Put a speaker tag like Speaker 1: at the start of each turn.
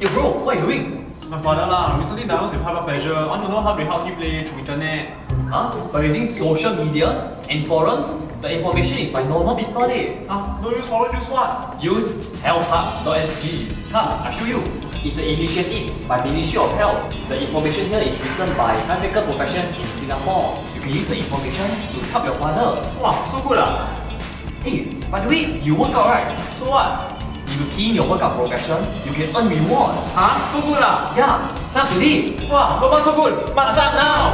Speaker 1: Yo bro, what are you doing? My father lah, recently diagnosed with high blood pressure. I want to know how to help him play through internet.
Speaker 2: Huh? By using social media and forums, the information is by normal people leh.
Speaker 1: Ah, no use forum, use what?
Speaker 2: Use healthhub.sg. Huh, I show you. It's an initiative by Ministry of Health. The information here is written by healthcare professionals in Singapore. You can use the information to help your father.
Speaker 1: Wow, so good lah.
Speaker 2: Hey, by the way, you work out right?
Speaker 1: So what?
Speaker 2: If you key in your workout progression, you can earn rewards.
Speaker 1: Huh? So good ah.
Speaker 2: Yeah, start today.
Speaker 1: Wow, so good. Must start now.